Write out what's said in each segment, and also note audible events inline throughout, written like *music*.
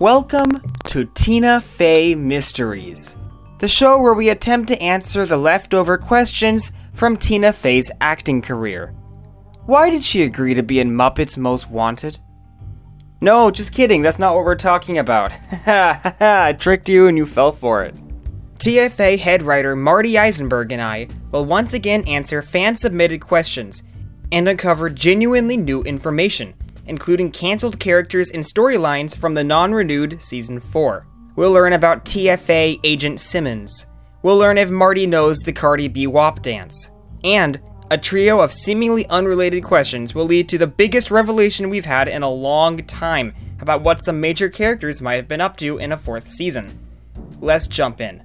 Welcome to Tina Fey Mysteries, the show where we attempt to answer the leftover questions from Tina Fey's acting career. Why did she agree to be in Muppets Most Wanted? No, just kidding, that's not what we're talking about. *laughs* I tricked you and you fell for it. TFA head writer Marty Isenberg and I will once again answer fan submitted questions and uncover genuinely new information, including cancelled characters and storylines from the non renewed Season 4. We'll learn about TFA Agent Simmons. We'll learn if Marty knows the Cardi B WAP dance. And a trio of seemingly unrelated questions will lead to the biggest revelation we've had in a long time about what some major characters might have been up to in a fourth season. Let's jump in.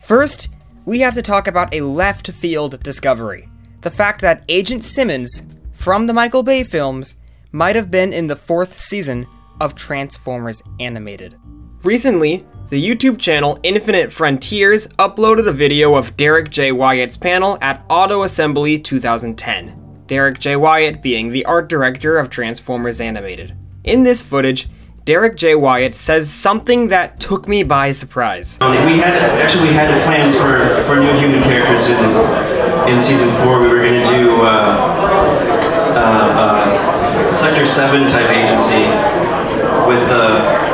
First, we have to talk about a left field discovery the fact that Agent Simmons from the Michael Bay films might have been in the fourth season of Transformers Animated. Recently, the YouTube channel Infinite Frontiers uploaded a video of Derrick J. Wyatt's panel at Auto Assembly 2010. Derrick J. Wyatt being the art director of Transformers Animated. In this footage, Derrick J. Wyatt says something that took me by surprise. We had actually we had plans for, for new human characters in in season four. We were going to do uh, uh, uh, Sector Seven type agency with uh,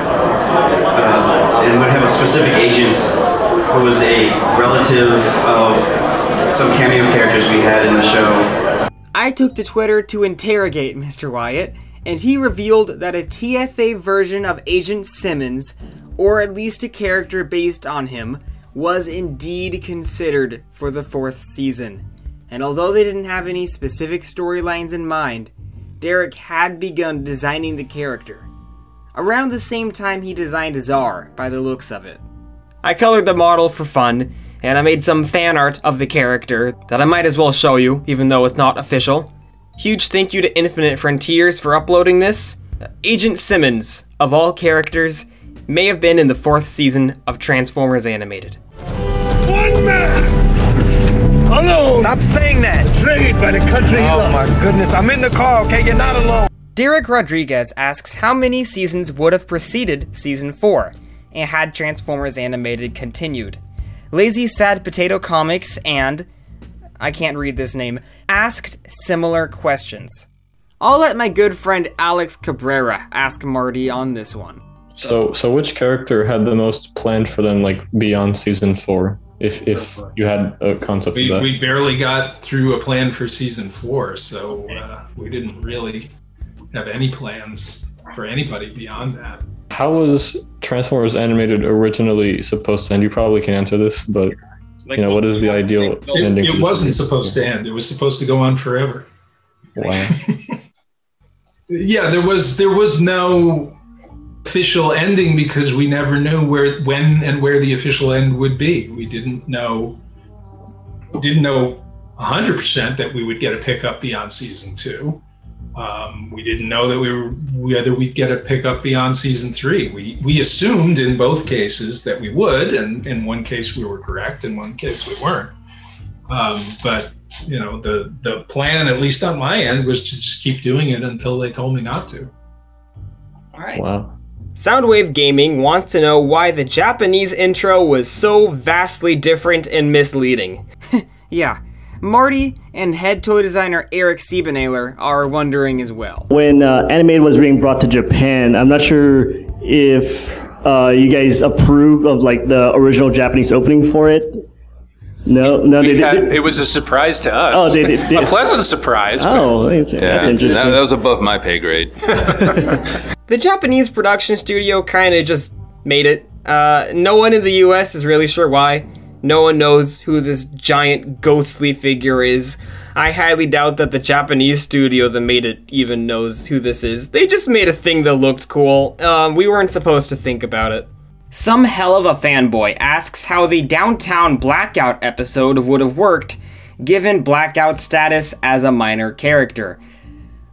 uh, and would have a specific agent who was a relative of some cameo characters we had in the show. I took to Twitter to interrogate Mr. Wyatt, and he revealed that a TFA version of Agent Simmons, or at least a character based on him, was indeed considered for the fourth season. And although they didn't have any specific storylines in mind, Derrick had begun designing the character. Around the same time he designed Czar, by the looks of it. I colored the model for fun, and I made some fan art of the character that I might as well show you, even though it's not official. Huge thank you to Infinite Frontiers for uploading this. Agent Simmons, of all characters, may have been in the fourth season of Transformers Animated. Alone. Stop saying that. Betrayed by the country he Oh loves. my goodness, I'm in the car, okay? You're not alone. Derek Rodriguez asks how many seasons would have preceded season 4 and had Transformers Animated continued. Lazy Sad Potato Comics and I can't read this name asked similar questions. I'll let my good friend Alex Cabrera ask Marty on this one. So, so which character had the most planned for them, like beyond season four? If if you had a concept We, of that, we barely got through a plan for season four, so uh, we didn't really have any plans for anybody beyond that. how was Transformers animated originally supposed to end? You probably can answer this, but you know, what is the ideal It, ending? it wasn't series? supposed to end. It was supposed to go on forever. Wow. *laughs* Yeah, there was there was no official ending because we never knew where when and where the official end would be. We didn't know didn't know 100% that we would get a pickup beyond season 2. Um, we didn't know that we were whether we'd get a pickup beyond season 3. We we assumed in both cases that we would and in one case we were correct in one case we weren't. Um, but you know the the plan at least on my end was to just keep doing it until they told me not to All right. wow. Soundwave Gaming wants to know why the Japanese intro was so vastly different and misleading. *laughs* yeah, Marty and head toy designer Eric Siebenaler are wondering as well. when uh, animated was being brought to Japan, I'm not sure if uh, you guys approve of like the original Japanese opening for it. No, no, they We had, did. it was a surprise to us. Oh, they did- a pleasant surprise. Oh, that's, Yeah, that's interesting. That, that was above my pay grade. *laughs* The Japanese production studio kind of just made it. Uh, no one in the US is really sure why. No one knows who this giant ghostly figure is. I highly doubt that the Japanese studio that made it even knows who this is. They just made a thing that looked cool. Um, we weren't supposed to think about it. Some hell of a fanboy asks how the Downtown Blackout episode would have worked given Blackout status as a minor character.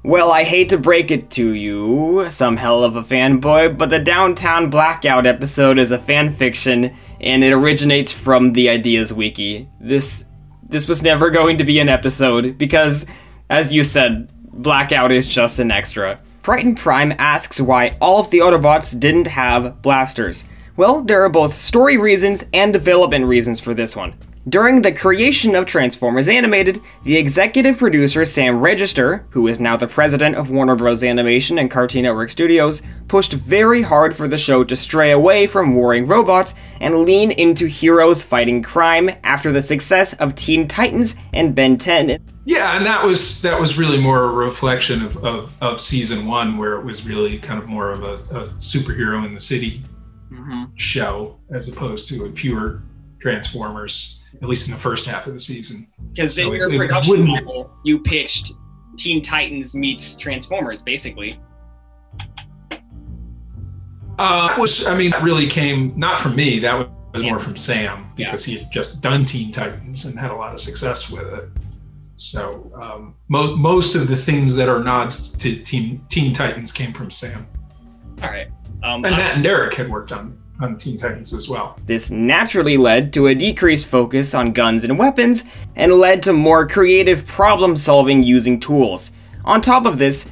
Well, I hate to break it to you, some hell of a fanboy, but the Downtown Blackout episode is a fan fiction and it originates from the Ideas Wiki. This this was never going to be an episode because as you said, Blackout is just an extra. Crichton Prime asks why all of the Autobots didn't have blasters. Well, there are both story reasons and development reasons for this one. During the creation of Transformers Animated, the executive producer Sam Register, who is now the president of Warner Bros. Animation and Cartoon Network Studios, pushed very hard for the show to stray away from warring robots and lean into heroes fighting crime after the success of Teen Titans and Ben 10. Yeah, and that was that was really more a reflection of, of, of season one, where it was really kind of more of a, a superhero in the city show as opposed to a pure Transformers, at least in the first half of the season. Because So in it- your it production wouldn't- you pitched Teen Titans meets Transformers, basically. Uh, was I mean, that really came not from me. That was more from Sam because he had just done Teen Titans and had a lot of success with it. So um, mo- most of the things that are nods to Teen Teen Titans came from Sam, All right. Um, and Matt and Derrick had worked on on Teen Titans as well. This naturally led to a decreased focus on guns and weapons, and led to more creative problem solving using tools. On top of this,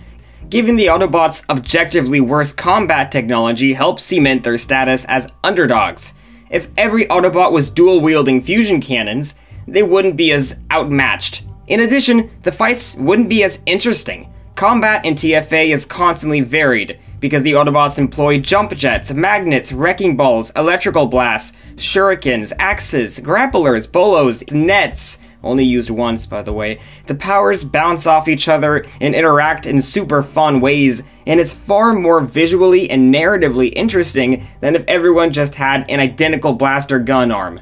giving the Autobots objectively worse combat technology helped cement their status as underdogs. If every Autobot was dual wielding fusion cannons, they wouldn't be as outmatched. In addition, the fights wouldn't be as interesting. Combat in TFA is constantly varied, because the Autobots employ jump jets, magnets, wrecking balls, electrical blasts, shurikens, axes, grapplers, bolos, nets, only used once by the way. The powers bounce off each other and interact in super fun ways, and is far more visually and narratively interesting than if everyone just had an identical blaster gun arm.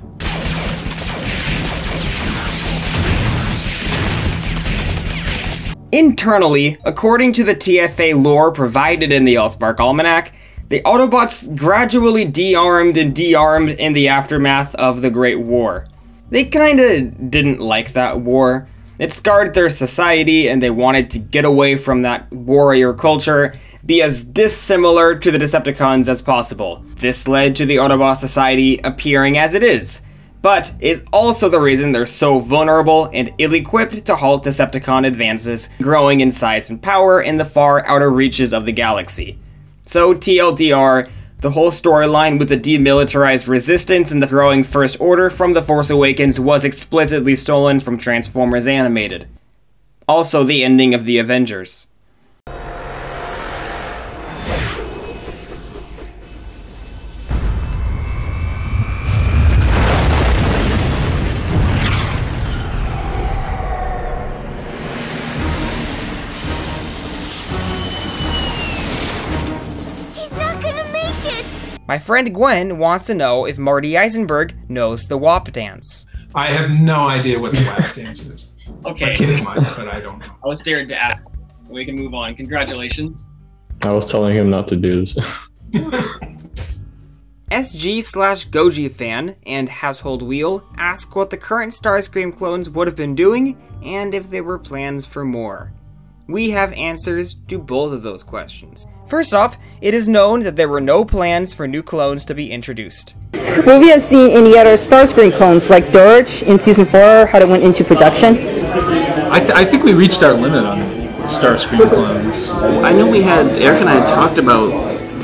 Internally, according to the TFA lore provided in the Allspark Almanac, the Autobots gradually de-armed and de-armed in the aftermath of the Great War. They kinda didn't like that war. It scarred their society and they wanted to get away from that warrior culture, be as dissimilar to the Decepticons as possible. This led to the Autobot society appearing as it is, but is also the reason they're so vulnerable and ill equipped to halt Decepticon advances growing in size and power in the far outer reaches of the galaxy. So, TLDR, the whole storyline with the demilitarized resistance and the growing First Order from The Force Awakens was explicitly stolen from Transformers Animated. Also, the ending of The Avengers. My friend Gwen wants to know if Marty Isenberg knows the WAP dance. I have no idea what the lap dance is. *laughs* Okay. My kids might, but I don't know. I was dared to ask. We can move on. Congratulations. I was telling him not to do this. *laughs* SG slash Goji fan and Household Wheel ask what the current Starscream clones would have been doing and if there were plans for more. We have answers to both of those questions. First off, it is known that there were no plans for new clones to be introduced. Will we have seen any other Starscream clones like Dirge in season four, how it went into production? I, th- I think we reached our limit on Starscream clones. I know we had Eric and I had talked about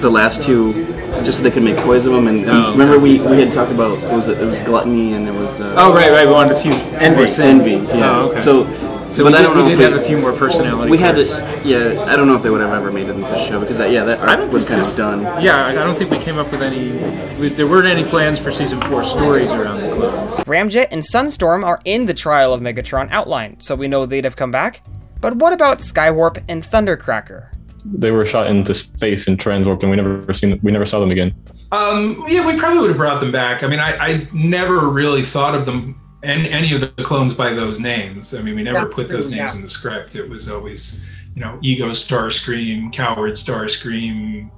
the last two, just so they could make toys of them. And, and Oh, remember, we, we had talked about it was it was gluttony and it was uh, Oh, right, right. We wanted a few. envy. Envy. Yeah. Oh, okay. So, So but we I did- don't we know did if we have a few more personality We had cards. this. Yeah, I don't know if they would have ever made it into the show because that yeah that arc was kind of done. Yeah, I I don't think we came up with any. We, there weren't any plans for season four stories around the clones. Ramjet and Sunstorm are in the Trial of Megatron outline, so we know they'd have come back. But what about Skywarp and Thundercracker? they were shot into space and transwarped, and we never seen we never saw them again. Um, yeah, we probably would have brought them back. I mean, I, I never really thought of them and any of the clones by those names. I mean, we never That's put those true, names yeah. in the script. It was always, you know, ego Starscream, coward Starscream,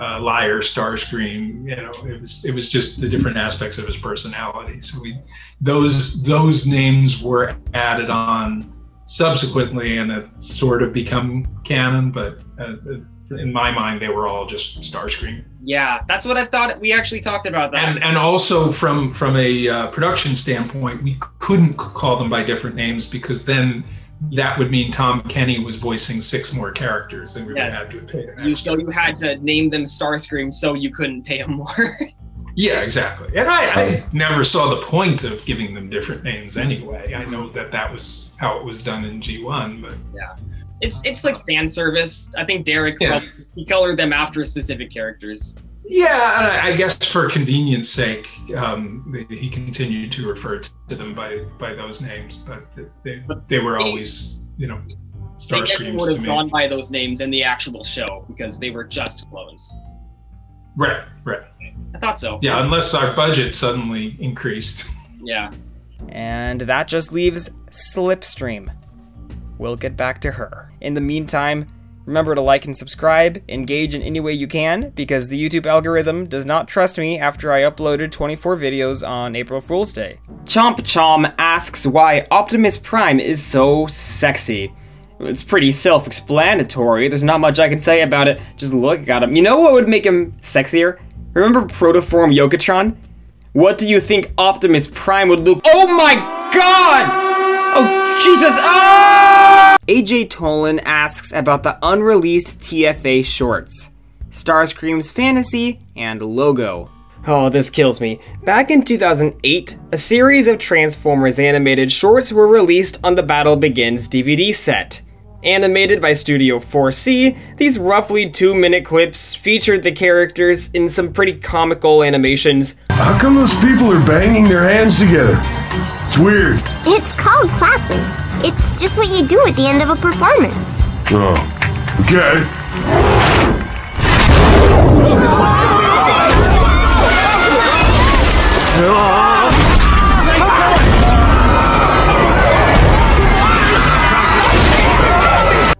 uh, liar Starscream. You know, it was it was just the different aspects of his personality. So we those those names were added on subsequently, and it sort of become canon. But uh, in my mind, they were all just Starscream. Yeah, that's what I thought. We actually talked about that. And, and also from from a uh, production standpoint, we couldn't call them by different names because then that would mean Tom Kenny was voicing six more characters, and we Yes. would have to paid him. You, so you had to name them Starscream so you couldn't pay him more. *laughs* Yeah, exactly. And I, I never saw the point of giving them different names anyway. I know that that was how it was done in G1, but yeah. It's it's like fan service. I think Derrick Yeah. he colored them after specific characters. yeah, I I guess for convenience sake, um, he continued to refer to them by by those names, but they they were always you know They never Starscreams would to have me. gone by those names in the actual show because they were just clones. Right, right. I thought so. Yeah, unless our budget suddenly increased. Yeah. And that just leaves Slipstream. We'll get back to her. In the meantime, remember to like and subscribe, engage in any way you can, because the YouTube algorithm does not trust me after I uploaded 24 videos on April Fool's Day. Chomp Chom asks why Optimus Prime is so sexy. It's pretty self explanatory. There's not much I can say about it. Just look at him. You know what would make him sexier? Remember Protoform Yokotron? What do you think Optimus Prime would look? Oh my god! Oh Jesus! Ah! AJ Tolan asks about the unreleased TFA shorts, Starscream's Fantasy, and Logo. Oh, this kills me. Back in 2008, a series of Transformers animated shorts were released on the Battle Begins DVD set. Animated by Studio 4C, these roughly two minute clips featured the characters in some pretty comical animations. How come those people are banging their hands together? It's weird. It's called clapping. It's just what you do at the end of a performance. Oh, okay.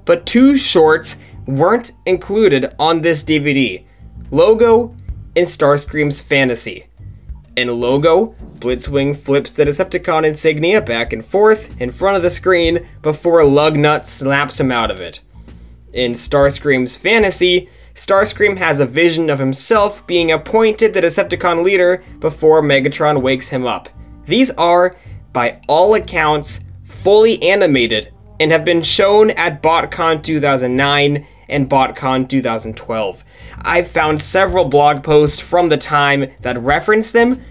but two shorts weren't included on this DVD Logo and Starscream's Fantasy. In Logo, Blitzwing flips the Decepticon insignia back and forth in front of the screen before Lugnut snaps him out of it. In Starscream's Fantasy, Starscream has a vision of himself being appointed the Decepticon leader before Megatron wakes him up. These are, by all accounts, fully animated and have been shown at BotCon 2009 and BotCon 2012. I've found several blog posts from the time that reference them.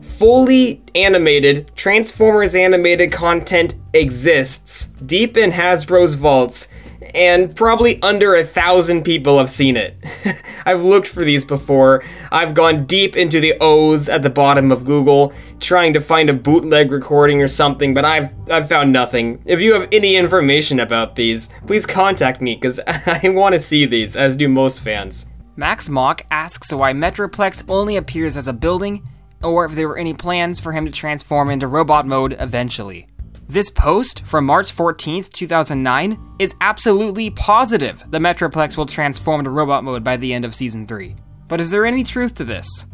Fully animated Transformers animated content exists deep in Hasbro's vaults, and probably under a thousand people have seen it. *laughs* I've looked for these before. I've gone deep into the O's at the bottom of Google, trying to find a bootleg recording or something, but I've I've found nothing. If you have any information about these, please contact me, because *laughs* I want to see these, as do most fans. Max Mock asks why Metroplex only appears as a building, or if there were any plans for him to transform into robot mode eventually. This post from March 14th, 2009 is absolutely positive the Metroplex will transform to robot mode by the end of season 3. But is there any truth to this?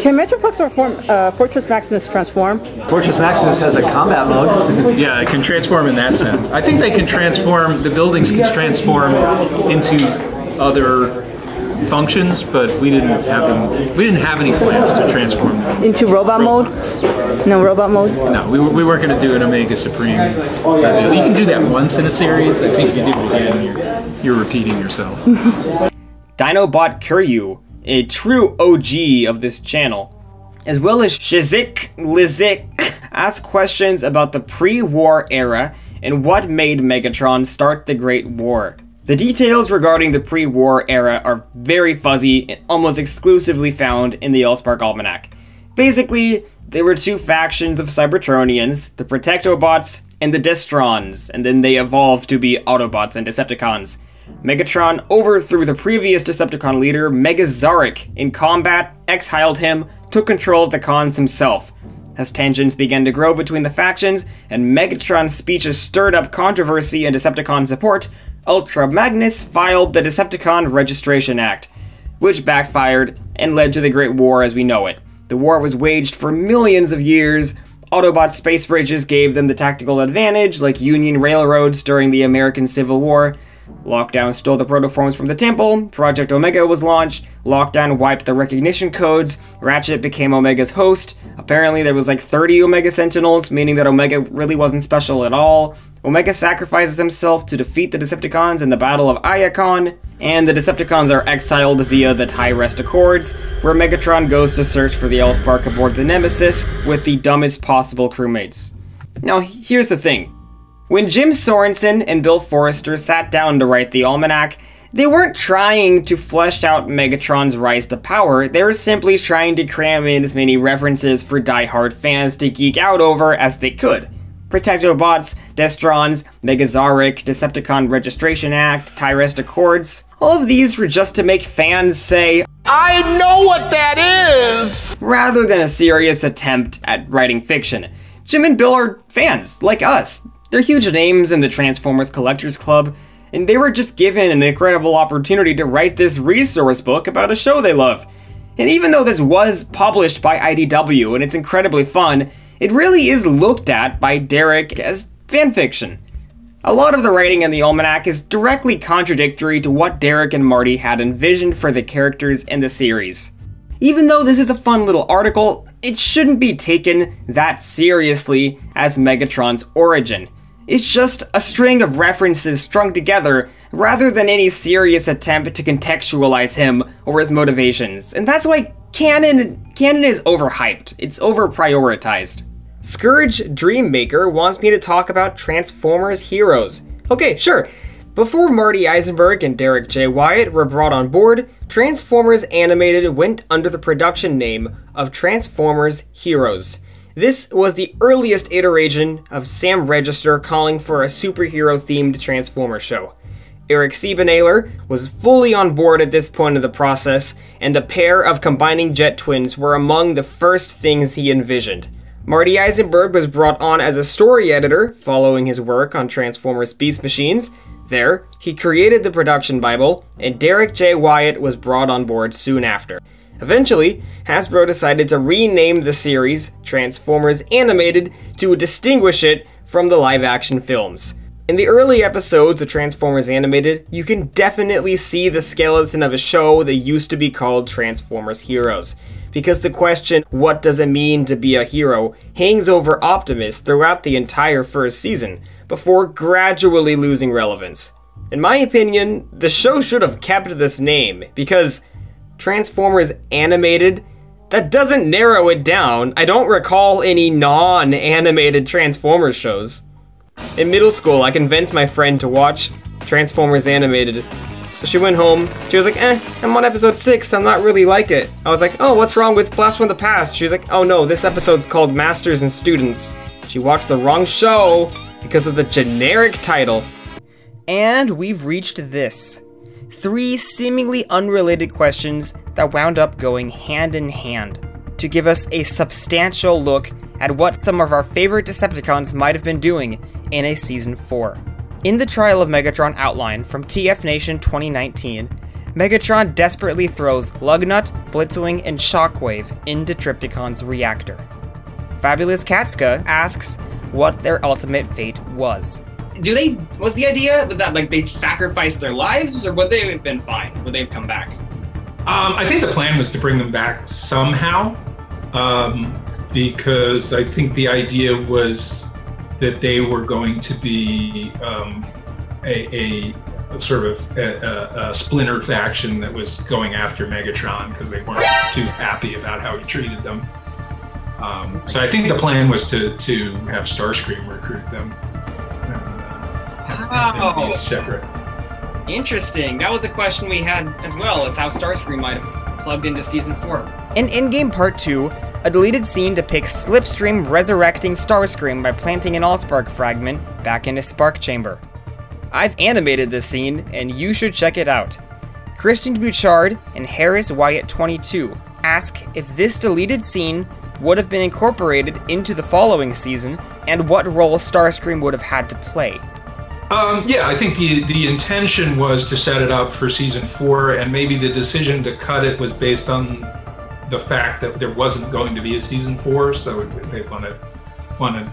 Can Metroplex or form, uh, Fortress Maximus transform? Fortress Maximus has a combat mode. *laughs* yeah, it can transform in that sense. I think they can transform. The buildings can transform into other functions, but we didn't have them. We didn't have any plans to transform them. Into robot mode? No robot mode? No, we, we weren't going to do an Omega Supreme. Uh, you can do that once in a series. I think if you do it again, you're, you're repeating yourself. *laughs* Dinobot Kuryu, a true OG of this channel, as well as Shizik Lizik, ask questions about the pre war era and what made Megatron start the Great War. The details regarding the pre war era are very fuzzy and almost exclusively found in the Allspark Almanac. Basically, there were two factions of Cybertronians, the Protectobots and the Destrons, and then they evolved to be Autobots and Decepticons. Megatron overthrew the previous Decepticon leader, Megazarak, in combat, exiled him, took control of the cons himself. As tensions began to grow between the factions, and Megatron's speeches stirred up controversy and Decepticon support, Ultra Magnus filed the Decepticon Registration Act, which backfired and led to the Great War as we know it. The war was waged for millions of years. Autobot space bridges gave them the tactical advantage, like Union railroads during the American Civil War. Lockdown stole the protoforms from the temple, Project Omega was launched, Lockdown wiped the recognition codes, Ratchet became Omega's host. Apparently, there was like 30 Omega Sentinels, meaning that Omega really wasn't special at all. Omega sacrifices himself to defeat the Decepticons in the Battle of Iacon, and the Decepticons are exiled via the Tyrest Accords, where Megatron goes to search for the Allspark aboard the Nemesis with the dumbest possible crewmates. Now, here's the thing. When Jim Sorenson and Bill Forrester sat down to write the Almanac, they weren't trying to flesh out Megatron's rise to power, they were simply trying to cram in as many references for die-hard fans to geek out over as they could. Protectobots, Destrons, Megazarak, Decepticon Registration Act, Tyrest Accords. All of these were just to make fans say, I know what that is! Rather than a serious attempt at writing fiction. Jim and Bill are fans, like us. They're huge names in the Transformers Collectors Club, and they were just given an incredible opportunity to write this resource book about a show they love. And even though this was published by IDW and it's incredibly fun, it really is looked at by Derrick as fanfiction. A lot of the writing in the Almanac is directly contradictory to what Derrick and Marty had envisioned for the characters in the series. Even though this is a fun little article, it shouldn't be taken that seriously as Megatron's origin. It's just a string of references strung together rather than any serious attempt to contextualize him or his motivations. And that's why canon canon is overhyped. It's over-prioritized. Scourge Dreammaker wants me to talk about Transformers Heroes. Okay, sure. Before Marty Isenberg and Derrick J. Wyatt were brought on board, Transformers Animated went under the production name of Transformers Heroes. This was the earliest iteration of Sam Register calling for a superhero themed Transformer show. Eric Siebenaler was fully on board at this point of the process, and a pair of combining jet twins were among the first things he envisioned. Marty Isenberg was brought on as a story editor following his work on Transformers Beast Machines. There, he created the production Bible, and Derrick J. Wyatt was brought on board soon after. Eventually, Hasbro decided to rename the series Transformers Animated to distinguish it from the live action films. In the early episodes of Transformers Animated, you can definitely see the skeleton of a show that used to be called Transformers Heroes. Because the question, what does it mean to be a hero, hangs over Optimus throughout the entire first season, before gradually losing relevance. In my opinion, the show should have kept this name, because Transformers Animated, that doesn't narrow it down. I don't recall any non animated Transformers shows. In middle school, I convinced my friend to watch Transformers Animated. So she went home, she was like, eh, I'm on episode 6, I'm not really like it. I was like, oh, what's wrong with Blast from the Past? She was like, oh no, this episode's called Masters and Students. She watched the wrong show because of the generic title. And we've reached this three seemingly unrelated questions that wound up going hand in hand to give us a substantial look at what some of our favorite Decepticons might have been doing in a Season 4. In the Trial of Megatron outline from TF Nation 2019, Megatron desperately throws Lugnut, Blitzwing, and Shockwave into Trypticon's reactor. Fabulous Katska asks what their ultimate fate was do they was the idea that like they'd sacrifice their lives or would they have been fine would they have come back um, i think the plan was to bring them back somehow um, because i think the idea was that they were going to be um, a, a, a, sort of a, a, splinter faction that was going after megatron because they weren't too happy about how he treated them um, so i think the plan was to, to have starscream recruit them Oh. separate. Interesting. That was a question we had as well, as how Starscream might have plugged into season four. In Endgame Part 2, a deleted scene depicts Slipstream resurrecting Starscream by planting an Allspark fragment back in his spark chamber. I've animated this scene, and you should check it out. Christian Bouchard and Harris Wyatt 22 ask if this deleted scene would have been incorporated into the following season and what role Starscream would have had to play. Um, yeah, I think the the intention was to set it up for season four, and maybe the decision to cut it was based on the fact that there wasn't going to be a season four, so they wanted wanted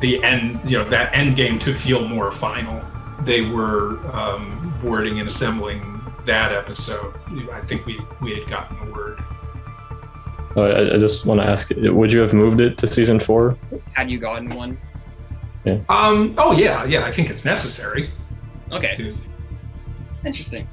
the end, you know, that end game to feel more final. they were um, boarding and assembling that episode, I think we we had gotten the word. Oh, I, I just want to ask: Would you have moved it to season four? Had you gotten one? Yeah. Um. Oh yeah, yeah. I think it's necessary. Okay. To, Interesting.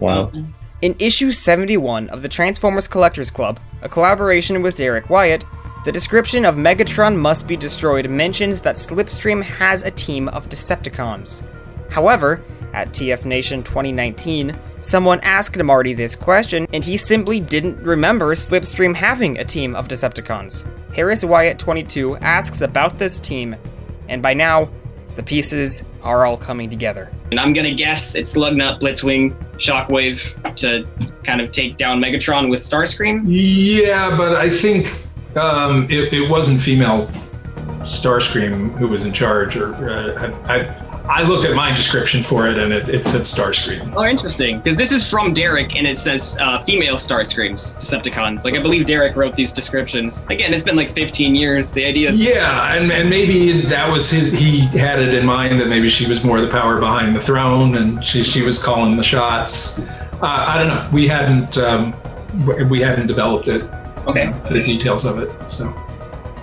Wow. In issue 71 of the Transformers Collectors Club, a collaboration with Derrick Wyatt, the description of Megatron Must Be Destroyed mentions that Slipstream has a team of Decepticons. However, at TF Nation 2019, someone asked Marty this question, and he simply didn't remember Slipstream having a team of Decepticons. Harris Wyatt 22 asks about this team, and by now, the pieces are all coming together. And I'm gonna guess it's Lugnut, Blitzwing, Shockwave to kind of take down Megatron with Starscream. yeah, but I think um, it, it wasn't female Starscream who was in charge, or uh, I, I I looked at my description for it and it, it said Starscream. Oh, interesting. Because this is from Derrick, and it says uh, female Starscreams, Decepticons. Like I believe Derrick wrote these descriptions. Again, it's been like 15 years. The idea is Yeah, and, and maybe that was his. He had it in mind that maybe she was more the power behind the throne, and she she was calling the shots. Uh, I don't know. We hadn't um, we hadn't developed it. Okay. The details of it. So,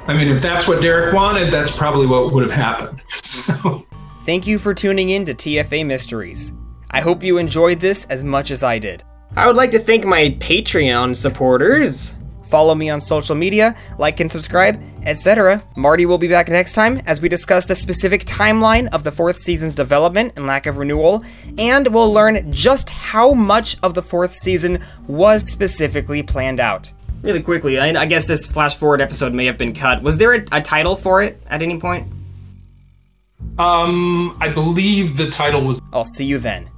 I mean, if that's what Derrick wanted, that's probably what would have happened. *laughs* So. Thank you for tuning in to TFA Mysteries. I hope you enjoyed this as much as I did. I would like to thank my Patreon supporters. Follow me on social media, like and subscribe, etc. Marty will be back next time as we discuss the specific timeline of the fourth season's development and lack of renewal, and we'll learn just how much of the fourth season was specifically planned out. Really quickly, I, I guess this flash forward episode may have been cut. Was there a, a title for it at any point? Um, I believe the title was. I'll see you then.